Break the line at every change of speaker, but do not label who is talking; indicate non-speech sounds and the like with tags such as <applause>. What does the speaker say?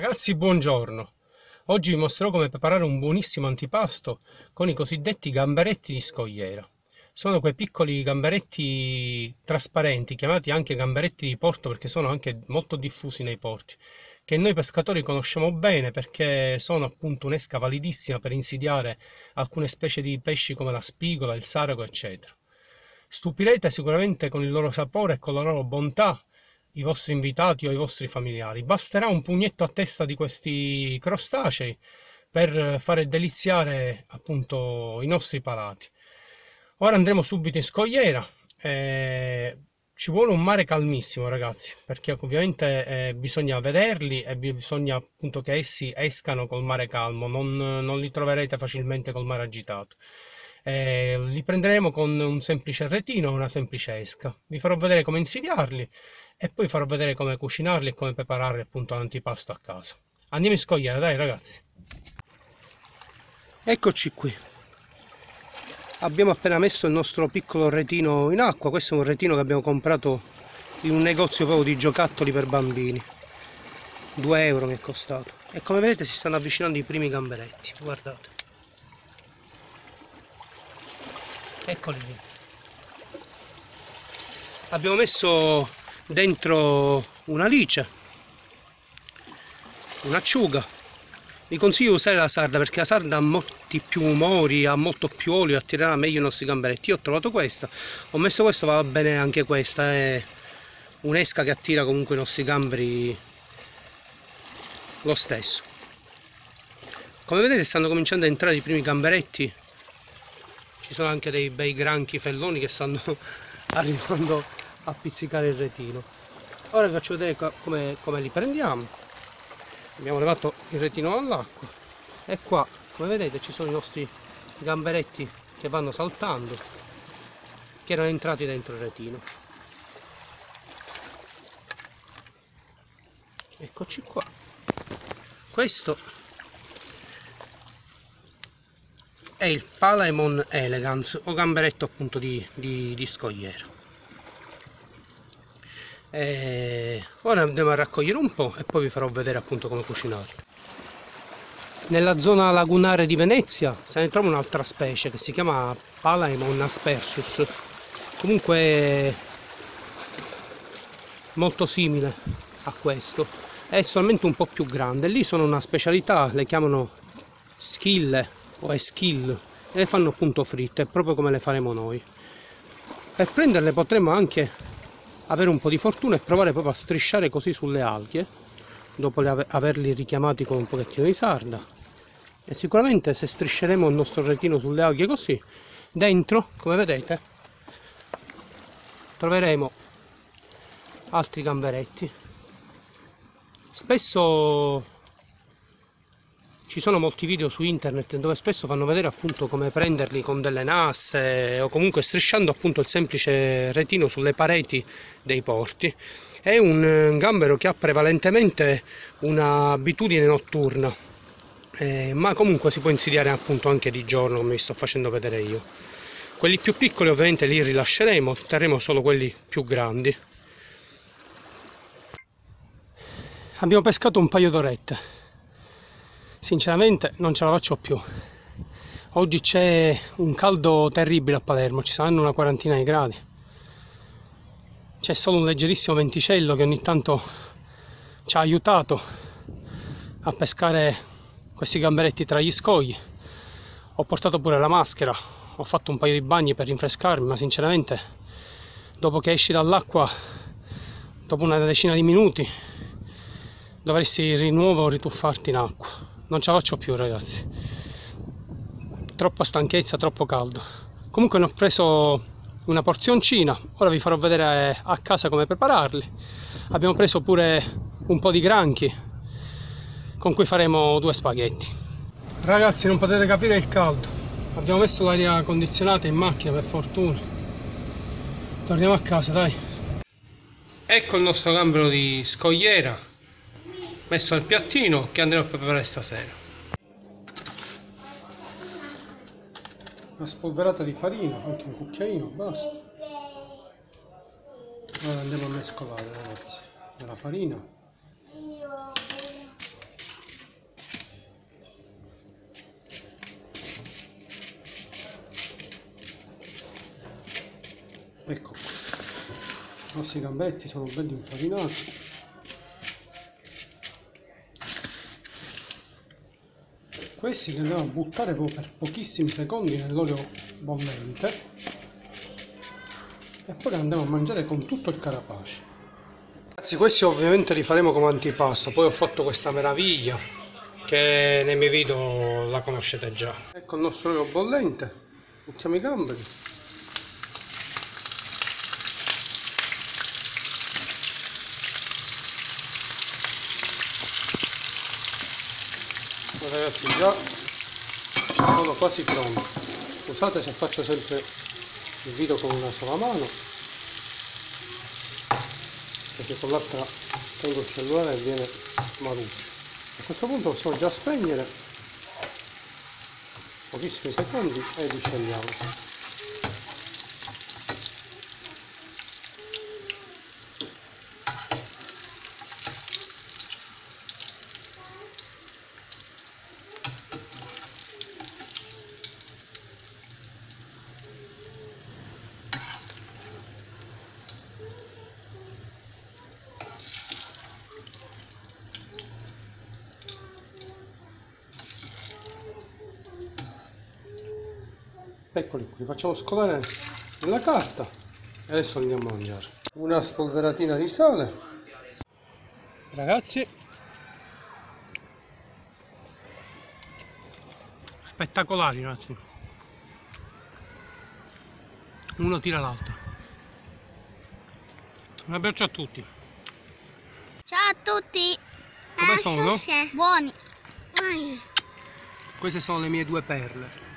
Ragazzi, buongiorno! Oggi vi mostrerò come preparare un buonissimo antipasto con i cosiddetti gamberetti di scogliera. Sono quei piccoli gamberetti trasparenti, chiamati anche gamberetti di porto perché sono anche molto diffusi nei porti, che noi pescatori conosciamo bene perché sono appunto un'esca validissima per insidiare alcune specie di pesci come la spigola, il sarago, eccetera. Stupirete sicuramente con il loro sapore e con la loro bontà i vostri invitati o i vostri familiari. Basterà un pugnetto a testa di questi crostacei per fare deliziare appunto i nostri palati. Ora andremo subito in scogliera. Eh, ci vuole un mare calmissimo ragazzi perché ovviamente eh, bisogna vederli e bisogna appunto che essi escano col mare calmo non, non li troverete facilmente col mare agitato eh, li prenderemo con un semplice retino o una semplice esca. Vi farò vedere come insidiarli e poi farò vedere come cucinarli e come preparare appunto l'antipasto a casa. Andiamo in scogliera dai ragazzi.
Eccoci qui. Abbiamo appena messo il nostro piccolo retino in acqua. Questo è un retino che abbiamo comprato in un negozio proprio di giocattoli per bambini. 2 euro mi è costato. E come vedete si stanno avvicinando i primi gamberetti guardate eccoli lì. Abbiamo messo dentro un'alice un'acciuga. Vi consiglio di usare la sarda perché la sarda ha molti più umori ha molto più olio attirerà meglio i nostri gamberetti. Io ho trovato questa. Ho messo questo va bene anche questa è un'esca che attira comunque i nostri gamberi lo stesso. Come vedete stanno cominciando a entrare i primi gamberetti ci sono anche dei bei granchi felloni che stanno <laughs> arrivando a pizzicare il retino. Ora vi faccio vedere come, come li prendiamo. Abbiamo levato il retino dall'acqua. E qua come vedete ci sono i nostri gamberetti che vanno saltando che erano entrati dentro il retino. Eccoci qua. Questo è il Palemon Elegance o gamberetto appunto di, di, di scogliera. E ora andiamo a raccogliere un po' e poi vi farò vedere appunto come cucinarlo nella zona lagunare di Venezia se ne trova un'altra specie che si chiama Palemon aspersus. Comunque molto simile a questo. È solamente un po' più grande. Lì sono una specialità le chiamano schille o skill e le fanno appunto fritte proprio come le faremo noi. Per prenderle potremmo anche avere un po' di fortuna e provare proprio a strisciare così sulle alghe dopo averli richiamati con un pochettino di sarda. E sicuramente se strisceremo il nostro retino sulle alghe così dentro come vedete troveremo altri gamberetti. Spesso ci sono molti video su internet dove spesso fanno vedere appunto come prenderli con delle nasse o comunque strisciando appunto il semplice retino sulle pareti dei porti. È un gambero che ha prevalentemente un'abitudine notturna eh, ma comunque si può insidiare appunto anche di giorno come vi sto facendo vedere io. Quelli più piccoli ovviamente li rilasceremo terremo solo quelli più grandi. Abbiamo pescato un paio d'orette sinceramente non ce la faccio più. Oggi c'è un caldo terribile a Palermo ci saranno una quarantina di gradi. C'è solo un leggerissimo venticello che ogni tanto ci ha aiutato a pescare questi gamberetti tra gli scogli. Ho portato pure la maschera ho fatto un paio di bagni per rinfrescarmi ma sinceramente dopo che esci dall'acqua dopo una decina di minuti dovresti di nuovo rituffarti in acqua non ce la faccio più ragazzi. Troppa stanchezza troppo caldo. Comunque ne ho preso una porzioncina. Ora vi farò vedere a casa come prepararli. Abbiamo preso pure un po' di granchi con cui faremo due spaghetti. Ragazzi non potete capire il caldo. Abbiamo messo l'aria condizionata in macchina per fortuna. Torniamo a casa dai. Ecco il nostro gambero di scogliera messo al piattino che andremo a preparare stasera una spolverata di farina anche un cucchiaino basta. Ora andiamo a mescolare ragazzi della farina. Ecco qua. I nostri gambetti sono belli infarinati. Questi li andiamo a buttare per pochissimi secondi nell'olio bollente e poi li andiamo a mangiare con tutto il carapace. Ragazzi questi ovviamente li faremo come antipasto poi ho fatto questa meraviglia che nei miei video la conoscete già. Ecco il nostro olio bollente buttiamo i gamberi ragazzi già sono quasi pronti scusate se faccio sempre il video con una sola mano perché con l'altra tengo il cellulare e viene maluccio a questo punto possiamo già spegnere. Pochissimi secondi e li scegliamo eccoli qui li facciamo scolare nella carta. E adesso andiamo a mangiare. Una spolveratina di sale. Ragazzi. Spettacolari ragazzi. Uno tira l'altro. Un abbraccio a tutti.
Ciao a tutti.
come sono?
Buoni.
queste sono le mie due perle